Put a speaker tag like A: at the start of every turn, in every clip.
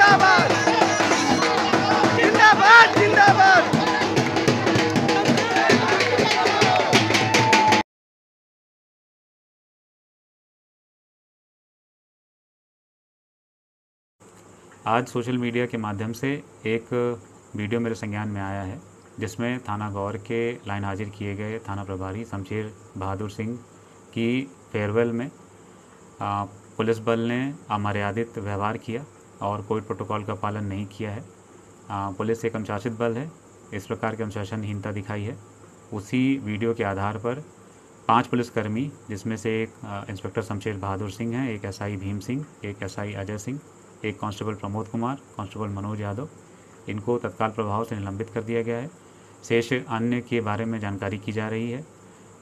A: जिंदाबाद। जिंदाबाद जिंदाबाद। आज सोशल मीडिया के माध्यम से एक वीडियो मेरे संज्ञान में आया है, जिसमें थाना गौर के लाइन हाजिर किए गए थाना प्रभारी शमशेर बहादुर सिंह की फेयरवेल में पुलिस बल ने अमर्यादित व्यवहार किया। और कोविड प्रोटोकॉल का पालन नहीं किया है। पुलिस एक अनुशासित बल है। इस प्रकार की अनुशासनहीनता दिखाई है। उसी वीडियो के आधार पर पाँच पुलिसकर्मी, जिसमें से एक इंस्पेक्टर शमशेर बहादुर सिंह हैं, एक एसआई भीम सिंह, एक एसआई अजय सिंह, एक कांस्टेबल प्रमोद कुमार, कांस्टेबल मनोज यादव। इनको तत्काल प्रभाव से निलंबित कर दिया गया है। शेष अन्य के बारे में जानकारी की जा रही है।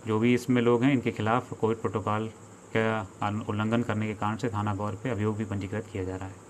A: जो भी इसमें लोग हैं, इनके खिलाफ कोविड प्रोटोकॉल का उल्लंघन करने के कारण से थाना गौर पे अभियोग भी पंजीकृत किया जा रहा है।